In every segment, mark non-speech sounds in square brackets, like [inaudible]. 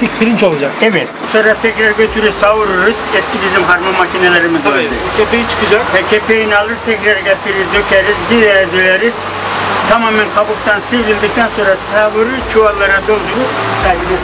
tek pirinç olacak. Evet. Sonra tekrar götürür savururuz. Eski bizim harma makinelerimiz Tabii. vardı. Kepeği çıkacak. E, kepeğini alır tekrar getirir dökeriz. Diğer döveriz. Tamamen kabuktan sivrildikten sonra savurur çuvallara doldurur. Sergide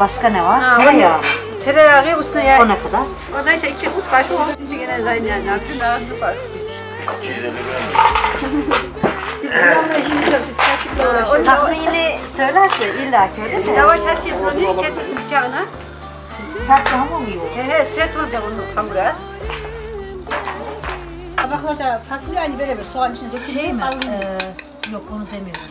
Başka ne var? Tereyağı. Tereyağı üstüne O ne kadar? O da işte iki üç kaşık olsun. Yine zaten yani. Bütün ağzı var. Tahmini söylerse illa ki öyle mi? Yavaş her şey soruyor. Kesin bıçağına. Sert daha mı oluyor? He he sert olacak onun hamuru az. Tabaklarda fasulye aynı beraber soğan içine dökülüyor. Şey mi? Yok onu demiyorum.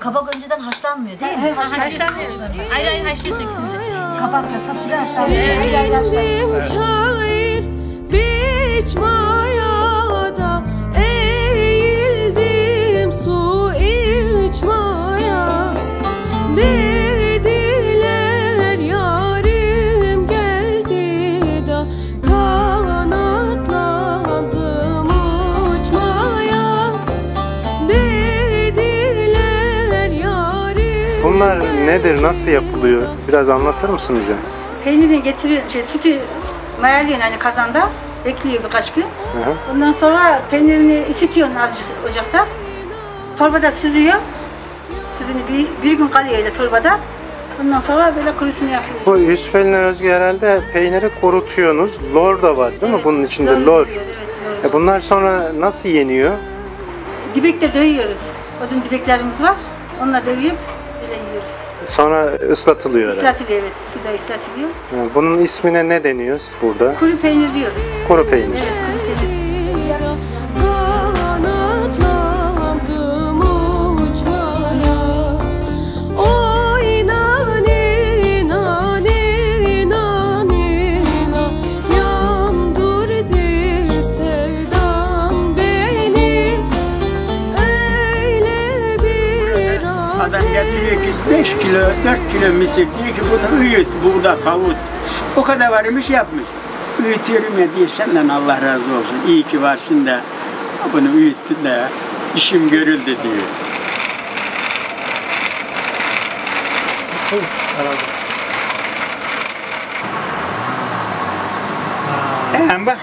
Kabak önceden haşlanmıyor değil mi? Haşlanmıyor. Ayrı ayrı haşlıyorsun ikisini de. Kabak ve fasulye haşlanmıyor. Ayrı ayrı haşlanmıyor. Nedir, nasıl yapılıyor? Biraz anlatır mısın bize? Peynirini getiriyor, şey, sütü mayalıyorsun hani kazanda. Bekliyor birkaç gün. Hı hı. Ondan sonra peynirini ısıtıyorsun azıcık ocakta. Torbada süzüyor. Süzünü bir, bir gün kalıyor öyle torbada. Ondan sonra böyle kurusunu yapıyor. Bu Yusufeli'ne özgü herhalde peyniri kurutuyorsunuz. Lor da var değil mi bunun içinde? Lor. E bunlar sonra nasıl yeniyor? Dibekte dövüyoruz. Odun dibeklerimiz var. Onunla dövüp. Sonra ıslatılıyor. Islatılıyor evet. Suda ıslatılıyor. Bunun ismine ne deniyor burada? Kuru peynir diyoruz. Kuru peynir. Evet kuru peynir. 5 kilo, 4 kilo mısır diyor ki bunu öğüt, buğda, kavut. O kadar varmış yapmış. Öğütüyorum ya diye senden Allah razı olsun. İyi ki varsın da bunu öğüttün de işim görüldü diyor. Tamam bak.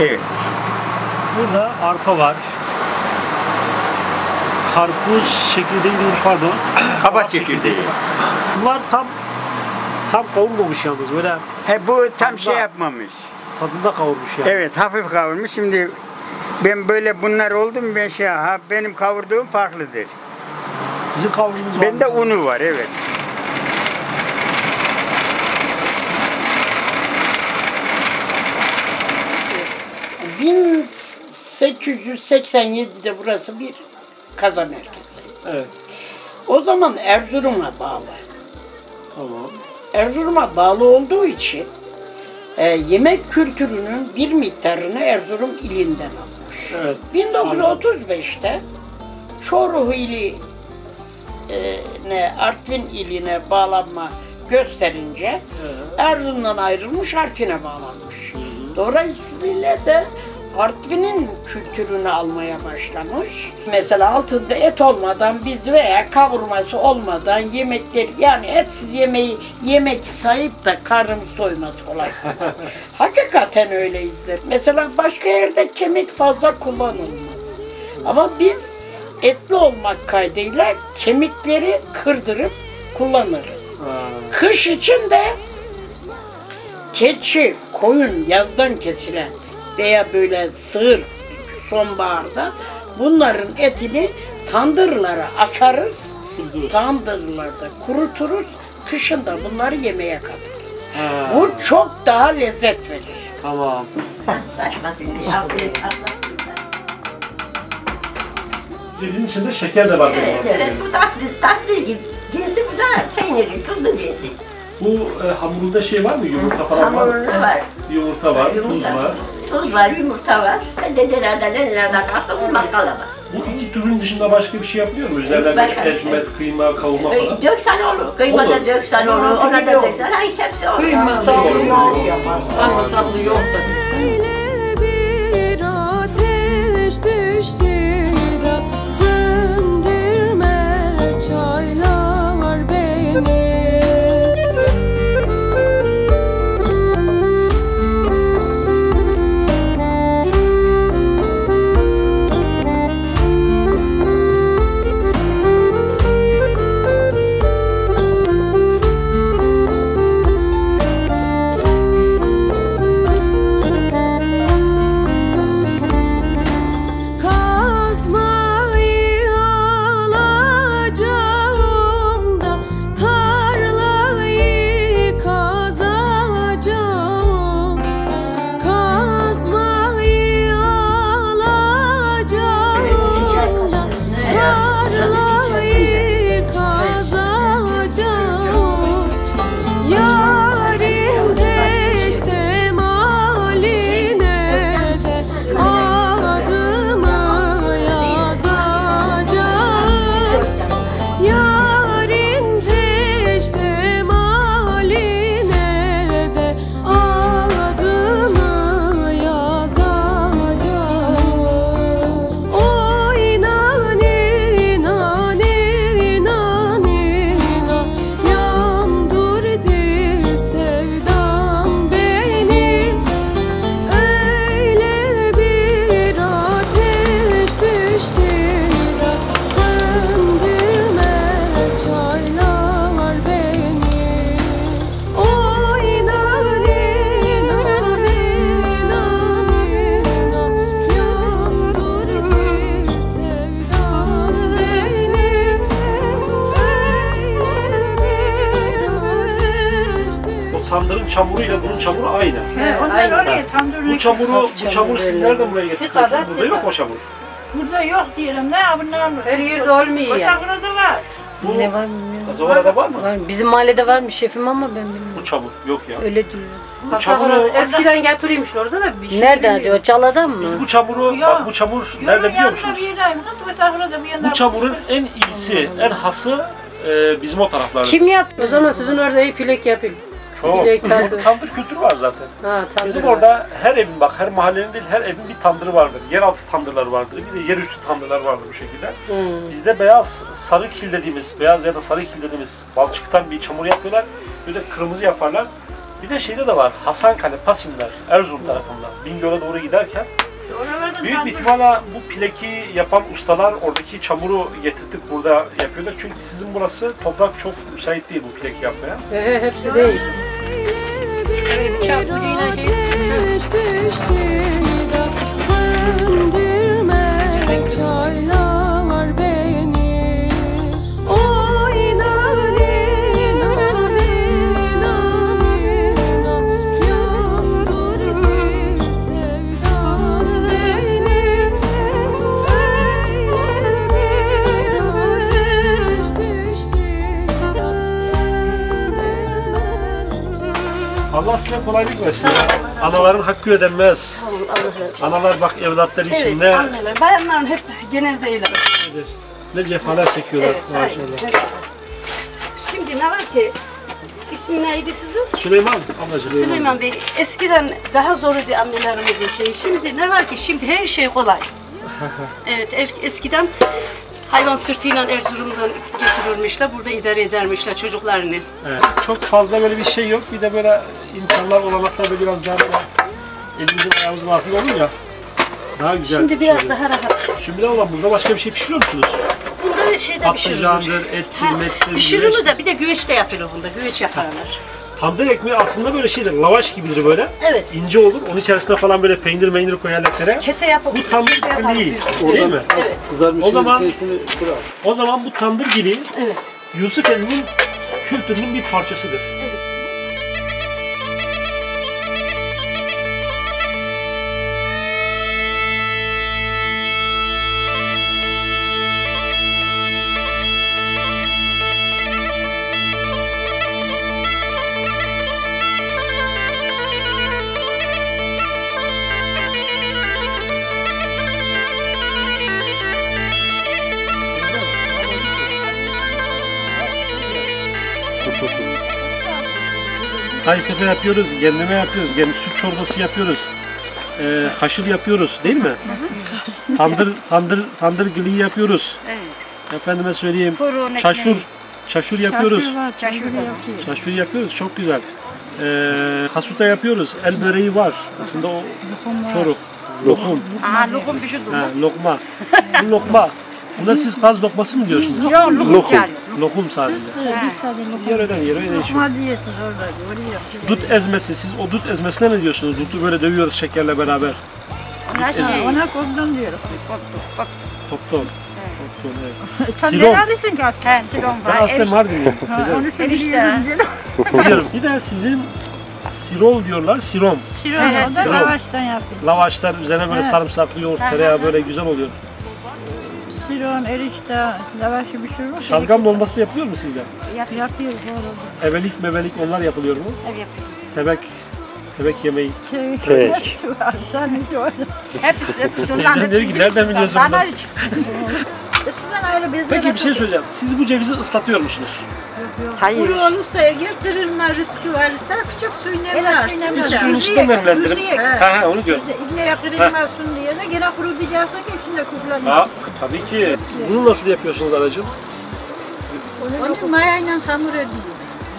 Evet. Burada arpa var. Karpuz çekirdeği değil pardon. [clears throat] Kabak çekirdeği. Bunlar tam tam kavurmamış yalnız böyle He bu tam şey Tadında. yapmamış. tadında kavurmuş yani. Evet hafif kavurmuş. Şimdi ben böyle bunlar oldu mu ben şey ha benim kavurduğum farklıdır. Sizin kavurduğunuz var Bende unu var evet. Bin 1887'de burası bir kaza merkezi. Evet. O zaman Erzurum'a bağlı. Tamam. Erzurum'a bağlı olduğu için e, yemek kültürünün bir miktarını Erzurum ilinden almış. Evet. 1935'te Çoruh ili e, ne Artvin iline bağlanma gösterince Erzurum'dan ayrılmış Artvin'e bağlanmış. Dolayısıyla da Artvin'in kültürünü almaya başlamış. Mesela altında et olmadan biz veya kavurması olmadan yemekler yani etsiz yemeği yemek sayıp da karnımız doymaz kolay kolay. [laughs] Hakikaten öyleyizdir. Mesela başka yerde kemik fazla kullanılmaz. Ama biz etli olmak kaydıyla kemikleri kırdırıp kullanırız. Kış için de keçi, koyun yazdan kesilen veya böyle sığır sonbaharda bunların etini tandırlara asarız. Tandırlarda kuruturuz. Kışın da bunları yemeğe katarız. Bu çok daha lezzet verir. Tamam. Cevizin içinde şeker de var benim. Evet, bu tatlı, tatlı gibi. Cinsi güzel, peynirli, tuzlu cinsi. Bu e, hamurunda şey var mı? Yumurta falan var mı? Hamurunda var. Yumurta var, Yumurta. tuz var. Tuz var, yumurta var. E, Dedelerden, dedelerden kalktı, bakkala var. Bu iki türün dışında başka bir şey yapılıyor mu? Üzerine Başka bir bir şey. ekmek, kıyma, kavurma falan. E, Döksen olur, kıyma Olur. da döksen olur, ona da döksen, her hepsi olur. Sarımsaklı yok da. Çamuru, bu çamuru siz nereden buraya getiriyorsunuz? Burada yok o çamur. Burada yok diyelim. Ne bunlar? Her yerde olmuyor ya. Ocaklarda da var. Bu Ne var bilmiyorum. Zavara'da var mı? Var. Bizim mahallede varmış şefim ama ben bilmiyorum. Bu çamur yok ya. Öyle diyor. Bu çamuru, Eskiden getiriyormuş orada da bir şey Nereden acaba? Çala'dan mı? biz bu çamuru, bak bu çamur nerede biliyor musunuz? Bu çamurun en iyisi, en hası e, bizim o taraflarda. Kim yaptı? O zaman sizin orada iyi pilek yapayım. Çok. Tandır. tandır kültürü var zaten. Ha, tandır Bizim var. orada her evin bak her mahallenin değil her evin bir tandırı vardır. Yeraltı tandırları vardır. Bir de yerüstü tandırlar vardır bu şekilde. Hmm. Bizde beyaz sarı kil dediğimiz, beyaz ya da sarı kil dediğimiz balçıktan bir çamur yapıyorlar. Bir de kırmızı yaparlar. Bir de şeyde de var. Hasankale, Pasinler, Erzurum tarafında. Bingöl'e doğru giderken büyük bir ihtimalle bu pileki yapan ustalar oradaki çamuru getirtip burada yapıyorlar. Çünkü sizin burası toprak çok müsait değil bu pileki yapmaya. He, he, hepsi değil. Bıçak ucuyla şey. Söndürme çaylar Allah size kolaylık versin. Anaların hakkı ödenmez. Analar bak evlatları için Evet, ne anneler, bayanların hep genelde öyle. ne cefalar çekiyorlar Evet, maşallah. Şimdi ne var ki, ismi neydi sizin? Süleyman ablacığım. Süleyman Bey, eskiden daha zordu annelerimizin şeyi. Şimdi ne var ki, şimdi her şey kolay. [laughs] evet, eskiden hayvan sırtıyla Erzurum'dan getirilmişler, burada idare edermişler çocuklarını. Evet. Çok fazla böyle bir şey yok. Bir de böyle imkanlar, olanaklar da biraz daha böyle elimizin ayağımızın altında olur ya. Daha güzel. Şimdi biraz şeyler. daha rahat. Şimdi olan burada başka bir şey pişiriyor musunuz? Bunda da şeyde pişirilir. Patlıcandır, ettir, mettir, Pişirilir de bir de güveç de yapılır bunda, güveç yaparlar. Tandır ekmeği aslında böyle şeydir, lavaş gibidir böyle. Evet. İnce olur. Onun içerisine falan böyle peynir meynir koyarlar içine. Kete yapıp Bu tandır kete yaparız değil. biz. Değil mi? Evet. Kızarmış O zaman-. O zaman bu tandır gibi Evet. Yusuf Emmi'nin kültürünün bir parçasıdır. Kaysefe yapıyoruz, kendime yapıyoruz, kendi süt çorbası yapıyoruz. Ee, haşır yapıyoruz değil mi? Tandır, tandır, tandır gülü yapıyoruz. Efendime söyleyeyim, çaşur, çaşur yapıyoruz. Çaşur yapıyoruz, çok güzel. Ee, hasuta yapıyoruz, el böreği var. Aslında o çoruk, lokum. Aha lokum bir şey Ha, lokma. Bu lokma. Buna siz kaz lokması mı diyorsunuz? Yok lokum Lokum. Lokum sadece. Yerden yere değişiyor. Dut ezmesi, siz o dut ezmesine ne diyorsunuz? Dutu böyle dövüyoruz şekerle beraber. Ona şey. Ona kordon diyorum. Topton. Topton, evet. [laughs] Silon. He silon Ben var. aslen Erişte. Mardinliyim. Güzel. Erişte. [laughs] Biliyorum. Bir de sizin sirol diyorlar, sirom. Şiron o da Siron. lavaştan yapıyor. Lavaşlar üzerine böyle Evet. sarımsaklı yoğurt, tereyağı böyle güzel oluyor. Şiron, erişte, lavaşı pişiriyor. Şalgam dolması da yapılıyor mu sizde? Yapıyor doğru. Evelik mevelik onlar yapılıyor mu? Ev yapıyor. Tebek, tebek yemeği. Kek. Kek. Sen hiç öyle. Hepsi hepsi. Diyor ki nereden biliyorsun Bana bunu? Eskiden öyle bizde Peki bir şey söyleyeceğim. Siz bu cevizi ıslatıyor musunuz? Hayır. Kuru olursa eğer kırılma riski varsa küçük suyunu emarsın. Biz suyun üstüne nemlendirip. Ha ha onu diyorum. İçine yakırılmasın diye de gene kurutacaksın ki içinde kullanıyorsun. Ha tabii ki. Bunu nasıl yapıyorsunuz anacığım? Onu mayayla hamur ediyor.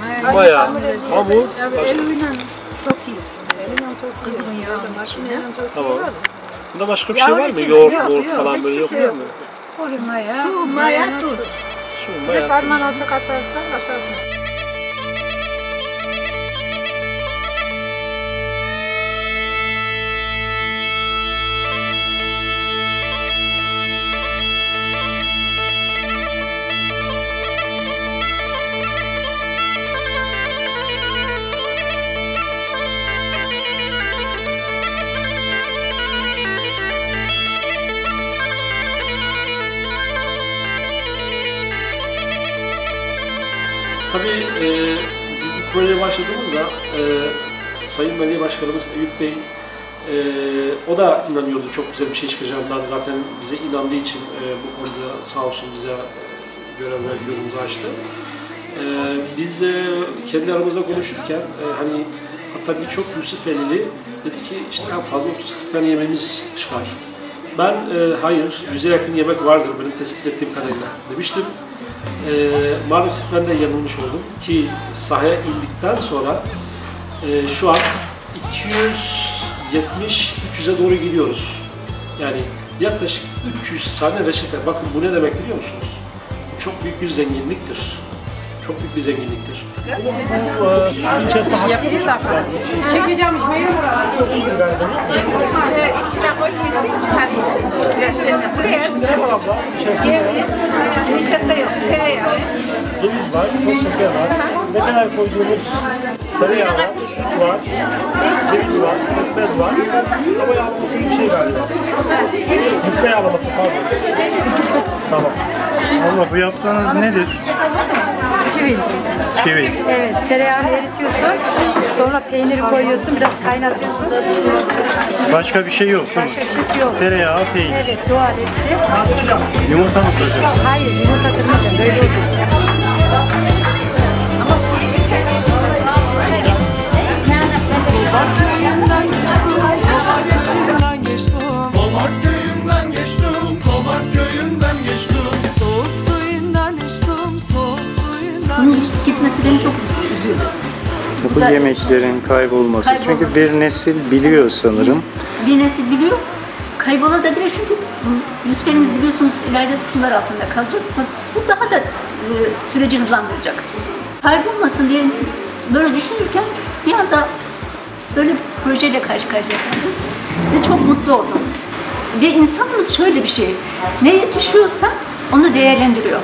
Mayayla Maya, hamur hamur, Evet, eliyle çok iyisin. Kızgın yağın içine. Tamam. Bunda başka bir şey var mı? Yok, Yoğurt, yok, yoğurt yok, falan böyle yok şey değil mi? Kuru maya. Su, maya, tuz. shu. Bir farmon olsa qatorsa qatorsin başladığımızda e, Sayın Belediye Başkanımız Eyüp Bey e, o da inanıyordu çok güzel bir şey çıkacağından zaten bize inandığı için e, bu konuda sağ olsun bize görevler yolumuzu açtı. E, biz e, kendi aramızda konuşurken e, hani hatta birçok Yusufeli'li dedi ki işte fazla 30 tane yemeğimiz çıkar. Ben e, hayır, yüze yakın yemek vardır benim tespit ettiğim kadarıyla demiştim. E, maalesef ben de yanılmış oldum ki sahaya indikten sonra e, şu an 270-300'e doğru gidiyoruz. Yani yaklaşık 300 tane reçete. Bakın bu ne demek biliyor musunuz? Bu çok büyük bir zenginliktir. Çok büyük bir zenginliktir. Bu e, suyun içerisinde Çekeceğim içmeyi İçine koy kesin. Tereyağı. ceviz var, toz şeker var. Ne kadar koyduğumuz tereyağı var, süt var, ceviz var, pekmez var. Hava yağlaması gibi bir şey galiba. Yufka yağlaması pardon. Tamam. Ama bu yaptığınız nedir? Çivil. Çivil. Evet, tereyağını eritiyorsun. Sonra peyniri koyuyorsun, biraz kaynatıyorsun. Başka bir şey yok değil mi? Başka bir şey yok. Tereyağı, peynir. Evet, doğal hepsi. Yumurta mı kıracaksın? Hayır, yumurta kırmayacağım. Böyle olacak. Pomak Bu yemeklerin kaybolması. Kaybolması. Çünkü bir nesil biliyor sanırım. Bir nesil biliyor, kaybolabilir çünkü Yusuf'elimiz biliyorsunuz ileride sular altında kalacak. Bu daha da e, süreci hızlandıracak. Kaybolmasın diye böyle düşünürken bir anda böyle bir projeyle karşı karşıya kaldım. Ve çok mutlu oldum. Ve insanımız şöyle bir şey, ne yetişiyorsa onu değerlendiriyor.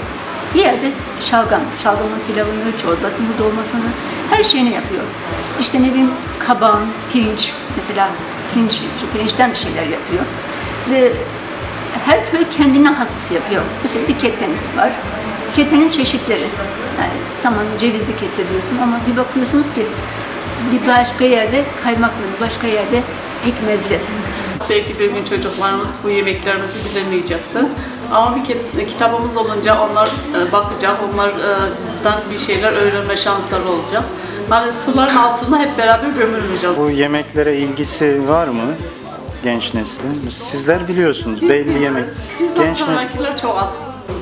Bir yerde şalgam, şalgamın pilavını, çorbasını, dolmasını, her şeyini yapıyor. İşte ne bileyim kabağın, pirinç, mesela pirinç, pirinçten bir şeyler yapıyor. Ve her köy kendine has yapıyor. Mesela bir keteniz var. Ketenin çeşitleri. Yani tamam cevizli kete diyorsun ama bir bakıyorsunuz ki bir başka yerde kaymaklı, bir başka yerde pekmezli. Belki bir gün çocuklarımız bu yemeklerimizi bilemeyecektir. Ama bir kit- kitabımız olunca onlar e, bakacak, onlar e, bizden bir şeyler öğrenme şansları olacak. Hani suların altında hep beraber gömülmeyeceğiz. Bu yemeklere ilgisi var mı genç neslin? Sizler biliyorsunuz belli yemek. Bizden Genç sonrakiler çok az.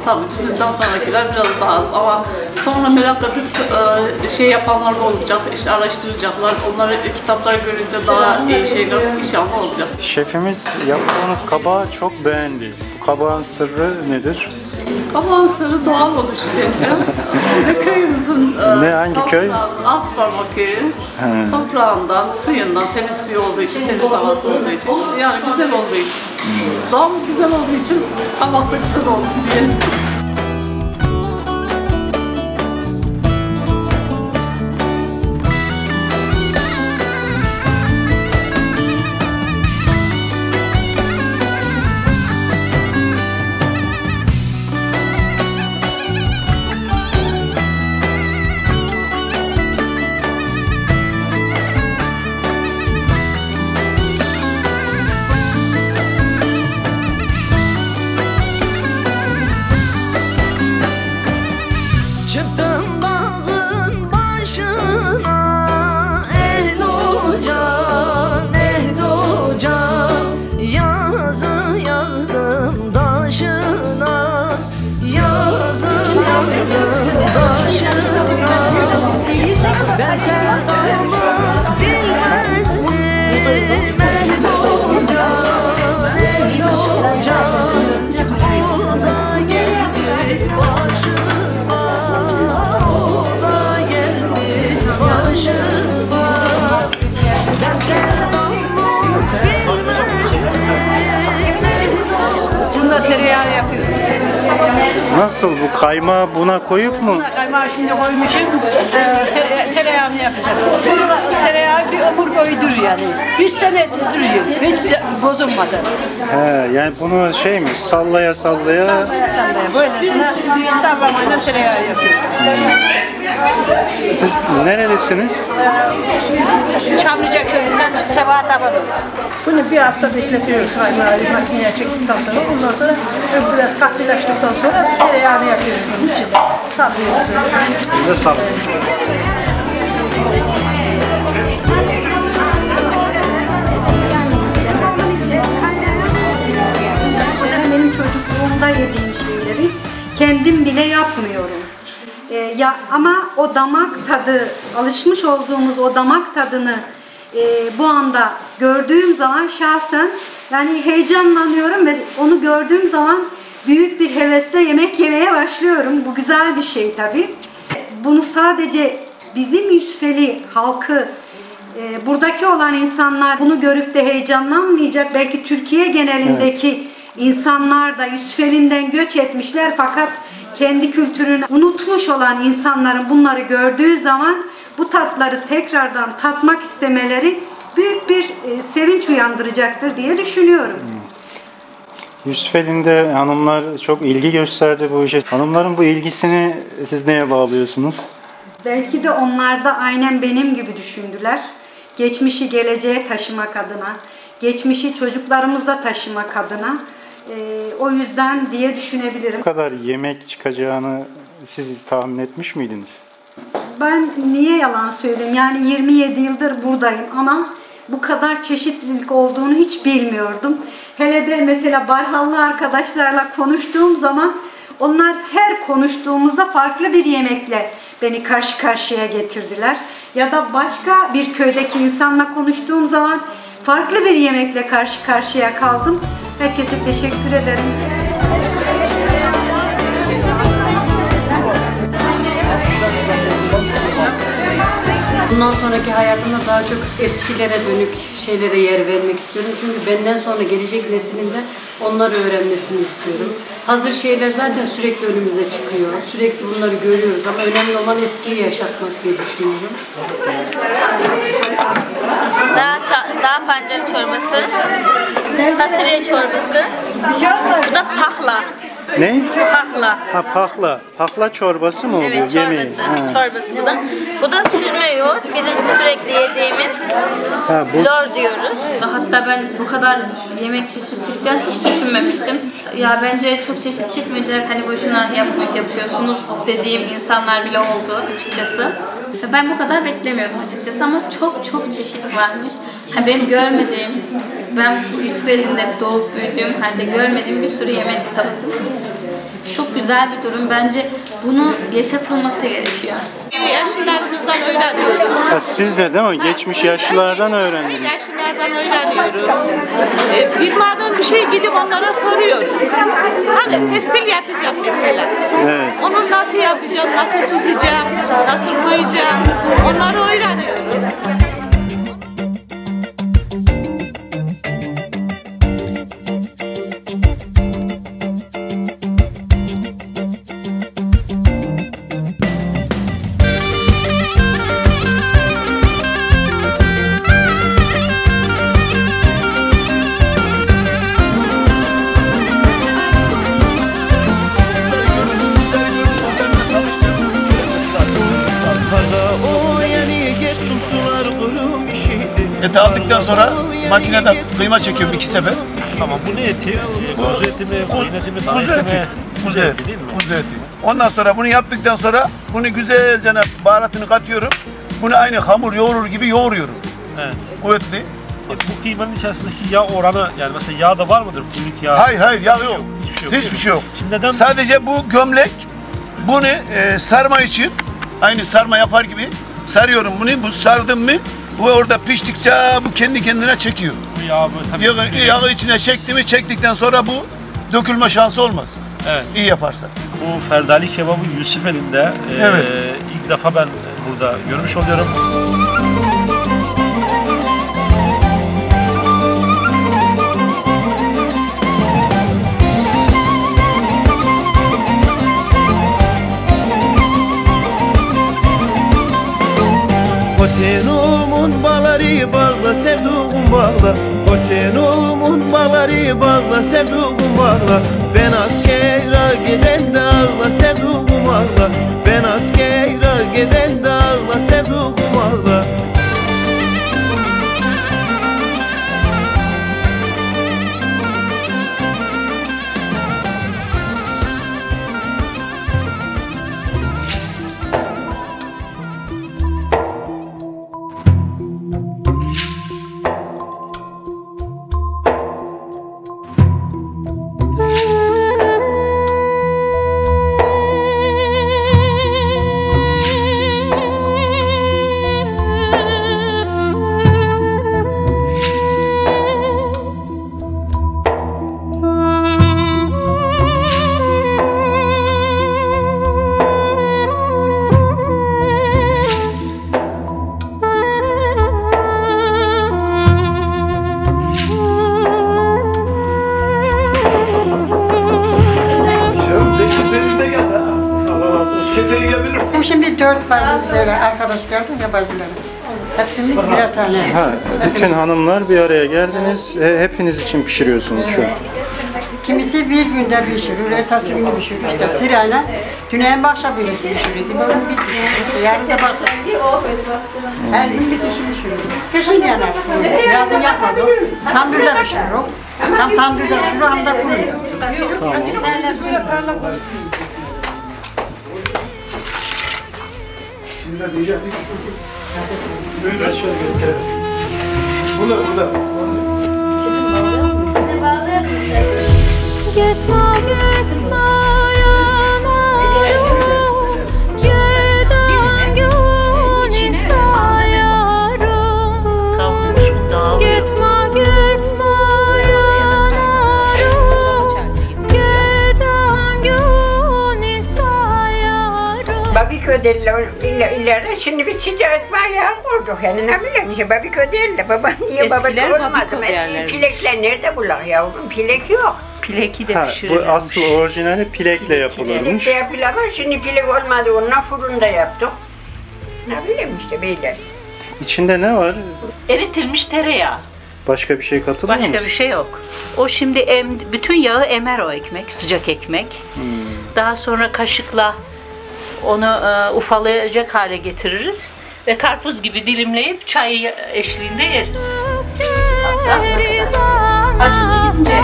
Tabii bizden sonrakiler biraz daha az ama sonra merak edip e, şey yapanlar da olacak, işte araştıracaklar. Onları kitaplar görünce daha iyi şeyler inşallah olacak. Şefimiz yaptığınız kabağı çok beğendi. Bu kabağın sırrı nedir? Kabağın sırrı doğal bence. Ve köyümüzün e, Ne, hangi köy? toprağın- Altparmak köyü. He. Toprağından, suyundan, temiz suyu olduğu için, temiz havası olduğu için, yani güzel olduğu için. Doğamız güzel olduğu için kabak da güzel olsun diye. Koyup mu? Kaymağı şimdi koymuşum. Ee, tere- tereyağını yapacağım. Bunu da- tereyağı bir ömür boyu duruyor yani. Bir sene duruyor. Hiç bozulmadı. He, yani bunu şey mi sallaya sallaya Sallaya sallaya. Böylesine sallamayla tereyağı yapıyorum. Siz nerelisiniz? Çamlıca köyünden Sebahat Abanız. Bunu bir hafta bekletiyoruz kaymağı makineye çektikten sonra. Ondan sonra biraz kahveleştikten sonra tereyağını yapıyoruz bunun içinde. Sallıyoruz. Biz de sağlık. Çocukluğumda yediğim şeyleri kendim bile yapmıyorum. Ee, ya ama o damak tadı, alışmış olduğumuz o damak tadını e, bu anda gördüğüm zaman şahsen yani heyecanlanıyorum ve onu gördüğüm zaman büyük bir hevesle yemek yemeye başlıyorum. Bu güzel bir şey tabii. Bunu sadece bizim Yusufeli halkı e, buradaki olan insanlar bunu görüp de heyecanlanmayacak. Belki Türkiye genelindeki insanlar da Yusufeli'nden göç etmişler fakat kendi kültürünü unutmuş olan insanların bunları gördüğü zaman bu tatları tekrardan tatmak istemeleri büyük bir e, sevinç uyandıracaktır diye düşünüyorum. Yusufeli'nde hanımlar çok ilgi gösterdi bu işe. Hanımların bu ilgisini siz neye bağlıyorsunuz? Belki de onlar da aynen benim gibi düşündüler. Geçmişi geleceğe taşımak adına, geçmişi çocuklarımıza taşımak adına. Ee, o yüzden diye düşünebilirim. Bu kadar yemek çıkacağını siz tahmin etmiş miydiniz? Ben niye yalan söyleyeyim? Yani 27 yıldır buradayım ama bu kadar çeşitlilik olduğunu hiç bilmiyordum. Hele de mesela Barhallı arkadaşlarla konuştuğum zaman onlar her konuştuğumuzda farklı bir yemekle beni karşı karşıya getirdiler. Ya da başka bir köydeki insanla konuştuğum zaman farklı bir yemekle karşı karşıya kaldım. Herkese teşekkür ederim. Bundan sonraki hayatımda daha çok eskilere dönük şeylere yer vermek istiyorum. Çünkü benden sonra gelecek neslin de onları öğrenmesini istiyorum. Hazır şeyler zaten sürekli önümüze çıkıyor. Sürekli bunları görüyoruz ama önemli olan eskiyi yaşatmak diye düşünüyorum. Dağ, dağ pancarı çorbası, fasulye çorbası, bu da pahla. Ne? Pahla. Ha pahla. Pahla çorbası mı oluyor? Evet Yemeği. çorbası. Ha. Çorbası bu da. Bu da süzme yoğurt. Bizim sürekli yediğimiz Ha, bu- lor diyoruz. Hatta ben bu kadar yemek çeşitli çıkacağını hiç düşünmemiştim. Ya bence çok çeşit çıkmayacak. Hani boşuna yapmak yapıyorsunuz dediğim insanlar bile oldu açıkçası. Ben bu kadar beklemiyordum açıkçası ama çok çok çeşit varmış. Ha benim görmediğim, ben bu Yusufeli'nde doğup büyüdüğüm halde görmediğim bir sürü yemek tattım. Çok güzel bir durum. Bence bunu yaşatılması gerekiyor. Yaşlılarımızdan öğreniyoruz. Ha, siz de değil mi? Geçmiş yaşlılardan öğrendiniz. Yaşlılardan öğreniyoruz. E, bilmeden bir şey gidip onlara soruyoruz. Hani pestil yapacağım mesela. Evet. Onu nasıl yapacağım, nasıl süzeceğim, nasıl koyacağım. Onları öğreniyoruz. Eti aldıktan sonra makineden kıyma çekiyorum iki sefer. Tamam bu ne eti? Ee, Kuzu eti mi, koyun eti mi, dana Kuzu eti eti. mi? Kuzu eti. Kuzu eti. Ondan sonra bunu yaptıktan sonra bunu güzelce baharatını katıyorum. Bunu aynı hamur yoğurur gibi yoğuruyorum. Evet. Kuvvetli. E, Bu kıymanın içerisindeki yağ oranı yani mesela yağ da var mıdır? Kuyruk yağı. Hayır hayır yağ yok. Hiçbir şey yok. Hiçbir şey yok. Şimdi neden? Sadece bu gömlek bunu e, sarma için aynı sarma yapar gibi sarıyorum bunu. Bu sardım mı bu orada piştikçe bu kendi kendine çekiyor. Bu yağ böyle tabii. Yağı, yağı içine çekti mi çektikten sonra bu dökülme şansı olmaz. Evet. İyi yaparsan. Bu ferdali kebabı Yusuf elinde e, Evet. ilk defa ben burada görmüş oluyorum. Potenumun bağları bağla sevduğum bağla. Potenumun bağları bağla sevduğum bağla. Ben askere giden de ağla sevduğum ağla Ben askere giden de ağla sevduğum ağla bazıları. Hepsini birer tane. Ha, bütün hanımlar bir araya geldiniz. E, hepiniz için pişiriyorsunuz şu an. Kimisi bir günde pişirir, ertesi günü pişirir. İşte sırayla dün en başta birisi pişirirdi. Bugün biz pişirirdik. Yarın da başka. Her gün bir kişi pişirirdi. Kışın yanar. Yazın yapmadı. Tandırda pişirir o. Hem tandırda pişirir hem de kurur. Şimdi diyeceksin ki ben şöyle göstereyim. Burada burada. Gitme gitme Babiköy'de ileride şimdi biz ticaret bayağı kurduk yani ne bileyim işte Babiköy değil de baba niye Eskiler Babiköy olmadı derlerdi. Pilekler nerede bulak yavrum? Pilek yok. Pileki de Ha, bu pişirilmiş. asıl orijinali pilekle yapılırmış. Pilek de yapılır ama şimdi pilek olmadı onunla fırında yaptık. Ne bileyim işte böyle. İçinde ne var? Eritilmiş tereyağı. Başka bir şey katılıyor Başka mu? bir şey yok. O şimdi em, bütün yağı emer o ekmek, sıcak ekmek. Hmm. Daha sonra kaşıkla onu e, ufalayacak hale getiririz ve karpuz gibi dilimleyip çay eşliğinde yeriz. Hatta ne kadar acılı gitse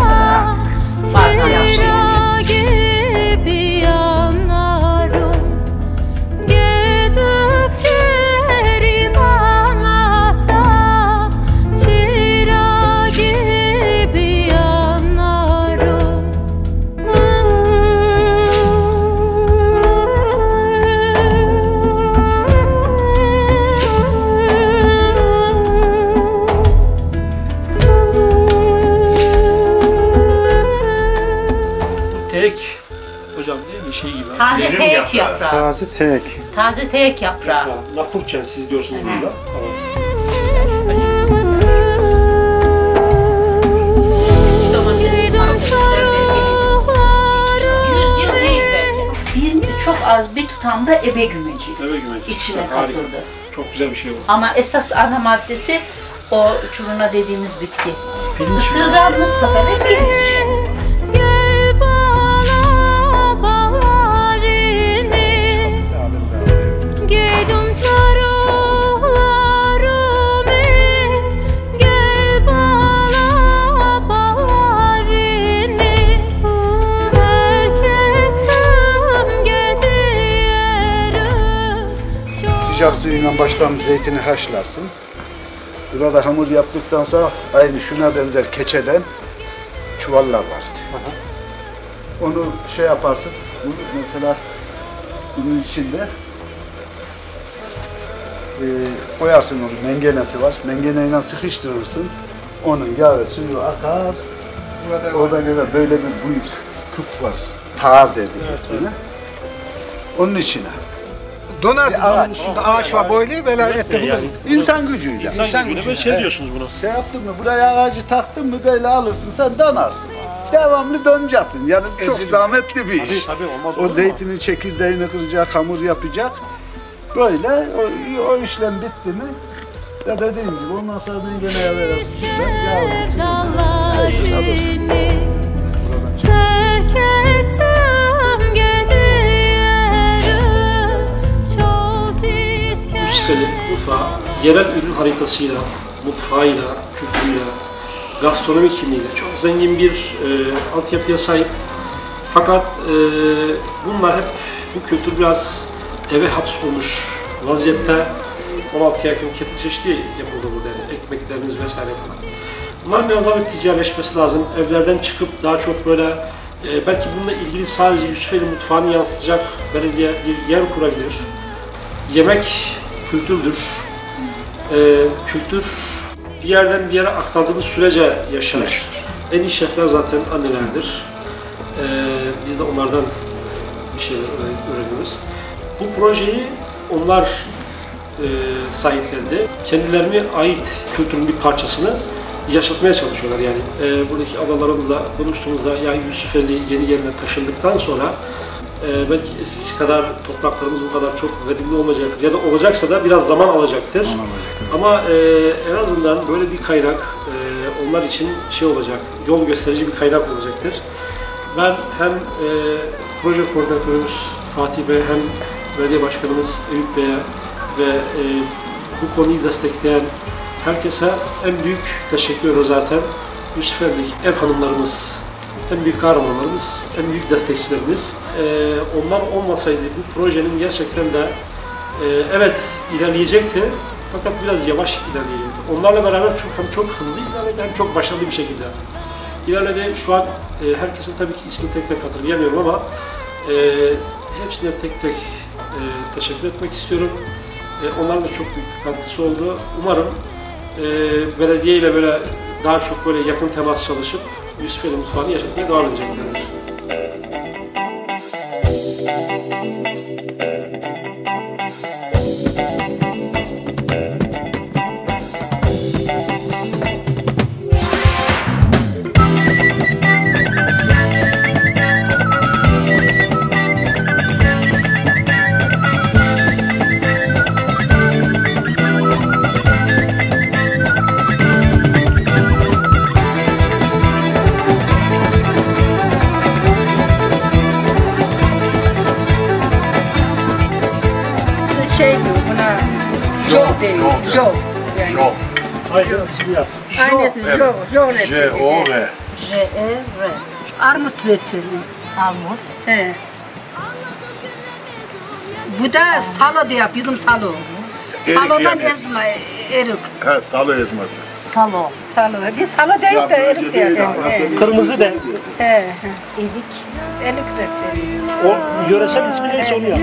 bazen yaşlayabilir. gibi yanarım Taze Üzüm tek yaprağı. Taze tek. Taze tek yaprağı. Napurçen siz diyorsunuz burada. Yüz yıl değil belki. Bir, çok az bir tutam da ebe gümeci Eve gümeci. içine Harika. katıldı. Çok güzel bir şey bu. Ama esas ana maddesi o çuruna dediğimiz bitki. Pirinç. Mısırdan mutlaka ve pirinç. Sıcak suyuyla baştan zeytini haşlarsın. Burada hamur yaptıktan sonra aynı şuna benzer keçeden çuvallar var. Onu şey yaparsın, bunu mesela bunun içinde e, koyarsın onu, mengenesi var. Mengeneyle sıkıştırırsın. Onun yağı suyu akar. Orada göre böyle bir büyük küp var. Tağır dedi ismini. Onun içine. Donat Bir ağaç. bunun üstünde ağaç var böyle böyle etti Yani. İnsan gücüyle. İnsan gücüyle böyle şey Evet. diyorsunuz bunu. Şey yaptın mı, buraya ağacı taktın mı böyle alırsın, sen donarsın. Devamlı donacaksın. Yani çok Ezildi. zahmetli bir Tabii, iş. tabii, olmaz o zeytinin çekirdeğini kıracak, hamur yapacak. Böyle o, o işlem bitti mi? Ya dediğim gibi ondan sonra mengeneye verirsin. Sevdalarını Terk ettim Yusufeli mutfağı yerel ürün haritasıyla, mutfağıyla, kültürüyle, gastronomi kimliğiyle çok zengin bir e, altyapıya sahip. Fakat e, bunlar hep bu kültür biraz eve hapsolmuş vaziyette 16'ya yakın kettle çeşitli yapıldı burada yani ekmeklerimiz vesaire falan. Bunların biraz daha bir ticaretleşmesi lazım. Evlerden çıkıp daha çok böyle e, belki bununla ilgili sadece Yusufeli mutfağını yansıtacak belediye bir yer kurabilir. Yemek kültürdür. Ee, kültür bir yerden bir yere aktardığımız sürece yaşar. En iyi şefler zaten annelerdir. Ee, biz de onlardan bir şeyler öğren- öğreniyoruz. Bu projeyi onlar e, sahiplendi. Kendilerine ait kültürün bir parçasını yaşatmaya çalışıyorlar yani. E, buradaki adalarımızla konuştuğumuzda ya Yusufeli yeni yerine taşındıktan sonra e, belki eskisi kadar topraklarımız bu kadar çok verimli olmayacaktır ya da olacaksa da biraz zaman alacaktır. Ama e, en azından böyle bir kaynak e, onlar için şey olacak, yol gösterici bir kaynak olacaktır. Ben hem e, proje koordinatörümüz Fatih Bey hem belediye başkanımız Eyüp Bey'e ve e, bu konuyu destekleyen herkese en büyük teşekkür zaten. Yusufeli'deki ev hanımlarımız, en büyük kahramanlarımız, en büyük destekçilerimiz. E, onlar olmasaydı bu projenin gerçekten de e, evet ilerleyecekti fakat biraz yavaş ilerleyeceğiz. Onlarla beraber çok hem çok hızlı ilerledi hem çok başarılı bir şekilde ilerledi. Şu an e, herkesin tabii ki ismini tek tek hatırlayamıyorum ama e, hepsine tek tek e, teşekkür etmek istiyorum. E, onların da çok büyük bir katkısı oldu. Umarım belediye ile böyle daha çok böyle yakın temas çalışıp Yusufeli mutfağını yaşatmaya devam edeceklerdir. Yaz. Aynısı jol. Jol reçeli. J-O-R. J-E-R. Armut reçeli. Armut. He. Bu da salo diye yap, yudum salo. Erik Salodan yani. ezme, erik. Ha, salı ezmesi. Salo. Salo. Biz salo değil de erik diye. Kırmızı de. He. Erik. Erik reçeli. O yöresel ismi neyse onu yaz.